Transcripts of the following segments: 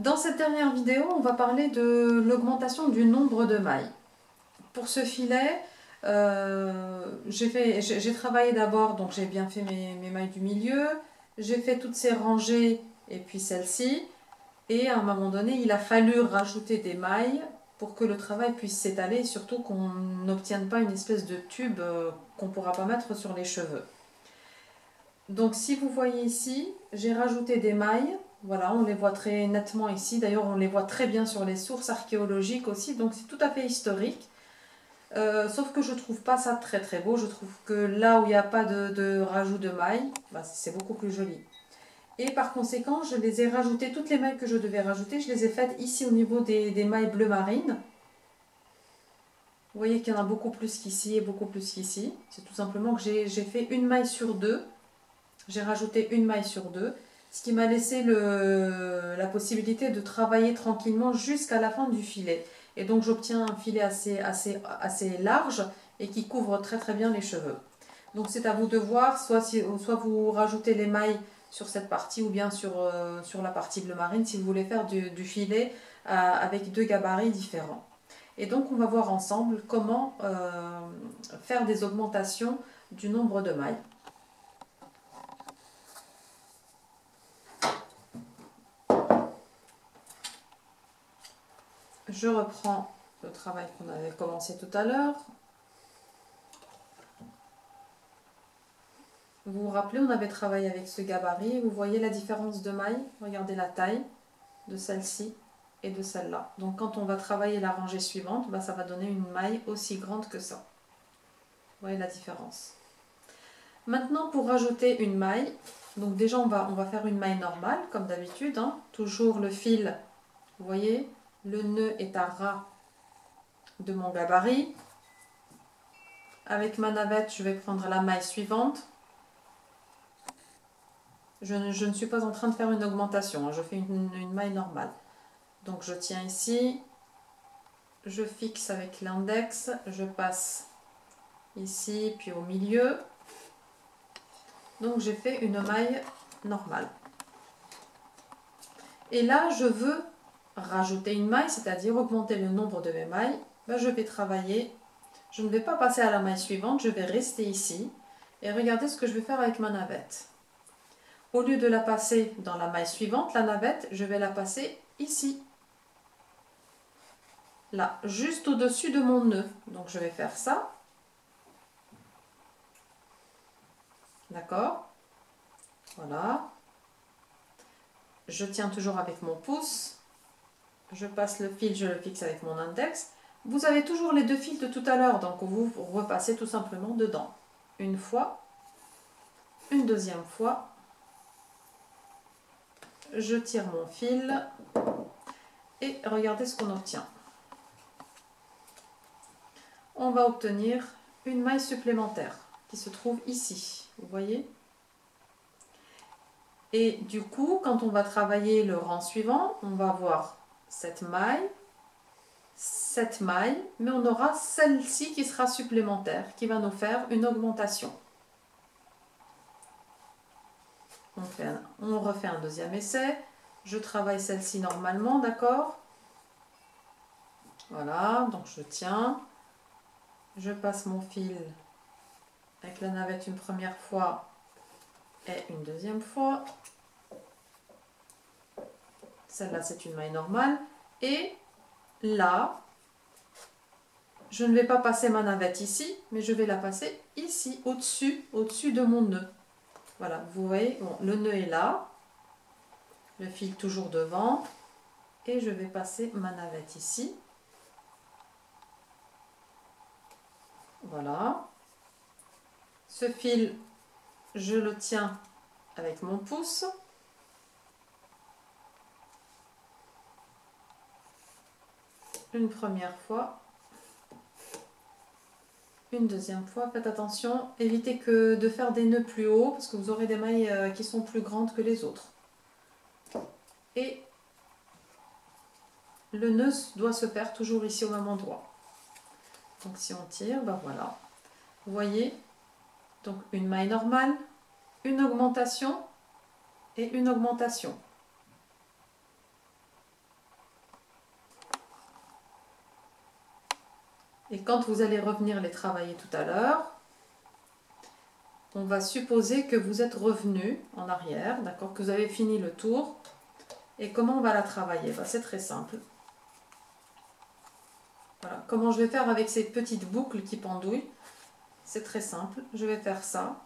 Dans cette dernière vidéo, on va parler de l'augmentation du nombre de mailles. Pour ce filet, euh, j'ai travaillé d'abord, donc j'ai bien fait mes, mailles du milieu, j'ai fait toutes ces rangées et puis celle-ci, et à un moment donné, il a fallu rajouter des mailles pour que le travail puisse s'étaler surtout qu'on n'obtienne pas une espèce de tube euh, qu'on ne pourra pas mettre sur les cheveux. Donc si vous voyez ici, j'ai rajouté des mailles voilà, on les voit très nettement ici. D'ailleurs, on les voit très bien sur les sources archéologiques aussi. Donc, c'est tout à fait historique. Euh, sauf que je trouve pas ça très très beau. Je trouve que là où il n'y a pas de, rajout de mailles, bah, c'est beaucoup plus joli. Et par conséquent, je les ai rajoutées, toutes les mailles que je devais rajouter, je les ai faites ici au niveau des, des mailles bleu marine. Vous voyez qu'il y en a beaucoup plus qu'ici et beaucoup plus qu'ici. C'est tout simplement que j'ai fait une maille sur deux. J'ai rajouté une maille sur deux ce qui m'a laissé la possibilité de travailler tranquillement jusqu'à la fin du filet. Et donc j'obtiens un filet assez, assez, assez large et qui couvre très très bien les cheveux. Donc c'est à vous de voir, soit, soit vous rajoutez les mailles sur cette partie ou bien sur, euh, sur la partie bleu marine si vous voulez faire du, filet euh, avec deux gabarits différents. Et donc on va voir ensemble comment euh, faire des augmentations du nombre de mailles. Je reprends le travail qu'on avait commencé tout à l'heure. Vous vous rappelez, on avait travaillé avec ce gabarit. Vous voyez la différence de maille? Regardez la taille de celle-ci et de celle-là. Donc quand on va travailler la rangée suivante, bah, ça va donner une maille aussi grande que ça. Vous voyez la différence. Maintenant, pour rajouter une maille, donc déjà on va, on va faire une maille normale, comme d'habitude. Hein. Toujours le fil, vous voyez, le nœud est à ras de mon gabarit. Avec ma navette, je vais prendre la maille suivante. Je ne, suis pas en train de faire une augmentation, hein. je fais une, maille normale. Donc je tiens ici, je fixe avec l'index, je passe ici puis au milieu. Donc j'ai fait une maille normale. Et là, je veux rajouter une maille, c'est-à-dire augmenter le nombre de mes mailles, ben, je vais travailler, je ne vais pas passer à la maille suivante, je vais rester ici et regardez ce que je vais faire avec ma navette. Au lieu de la passer dans la maille suivante, la navette, je vais la passer ici. Là, juste au-dessus de mon nœud. Donc je vais faire ça. D'accord? Voilà. Je tiens toujours avec mon pouce je passe le fil, je le fixe avec mon index. Vous avez toujours les deux fils de tout à l'heure, donc vous repassez tout simplement dedans. Une fois, une deuxième fois, je tire mon fil et regardez ce qu'on obtient. On va obtenir une maille supplémentaire qui se trouve ici, vous voyez? Et du coup, quand on va travailler le rang suivant, on va avoir cette maille, cette maille, mais on aura celle-ci qui sera supplémentaire, qui va nous faire une augmentation. On, on refait un deuxième essai. Je travaille celle-ci normalement, d'accord? Voilà, donc je tiens. Je passe mon fil avec la navette une première fois et une deuxième fois. Celle-là, c'est une maille normale. Et là, je ne vais pas passer ma navette ici, mais je vais la passer ici, au-dessus, au-dessus de mon nœud. Voilà, vous voyez, le nœud est là, le fil toujours devant, et je vais passer ma navette ici. Voilà. Ce fil, je le tiens avec mon pouce. Une première fois, une deuxième fois. Faites attention, évitez que de faire des nœuds plus hauts parce que vous aurez des mailles euh, qui sont plus grandes que les autres. Et le nœud doit se faire toujours ici au même endroit. Donc si on tire, ben voilà. Vous voyez, donc une maille normale, une augmentation et une augmentation. Et quand vous allez revenir les travailler tout à l'heure, on va supposer que vous êtes revenu en arrière, d'accord, que vous avez fini le tour. Et comment on va la travailler? Bah, C'est très simple. Voilà. Comment je vais faire avec ces petites boucles qui pendouillent? C'est très simple. Je vais faire ça.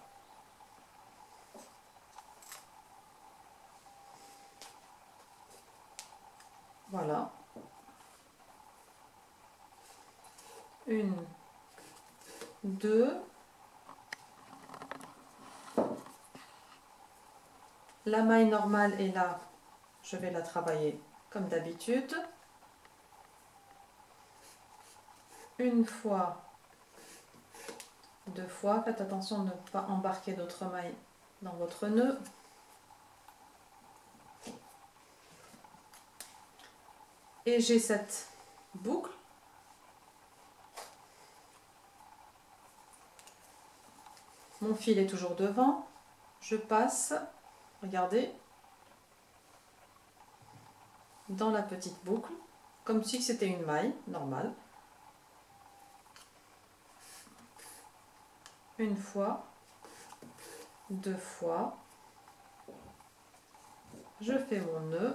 Voilà. Une, deux. La maille normale est là. Je vais la travailler comme d'habitude. Une fois, deux fois. Faites attention de ne pas embarquer d'autres mailles dans votre nœud. Et j'ai cette boucle. Mon fil est toujours devant. Je passe, regardez, dans la petite boucle, comme si c'était une maille normale. Une fois, deux fois, je fais mon nœud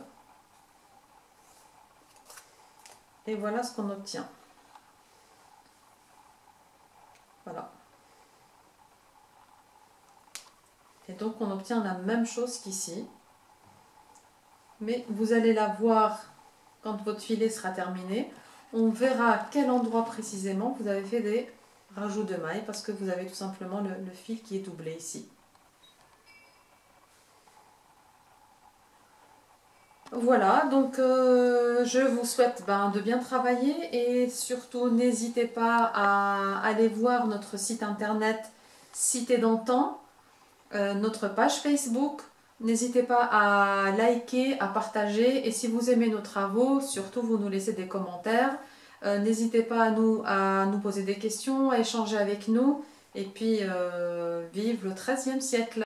Et voilà ce qu'on obtient. Voilà. Et donc on obtient la même chose qu'ici. Mais vous allez la voir quand votre filet sera terminé. On verra à quel endroit précisément vous avez fait des rajouts de mailles parce que vous avez tout simplement le, fil qui est doublé ici. Voilà, donc euh, je vous souhaite ben, de bien travailler et surtout n'hésitez pas à aller voir notre site internet Cité d'antan, euh, notre page Facebook. N'hésitez pas à liker, à partager et si vous aimez nos travaux, surtout vous nous laissez des commentaires. Euh, n'hésitez pas à nous, à nous poser des questions, à échanger avec nous et puis vive le 13e siècle.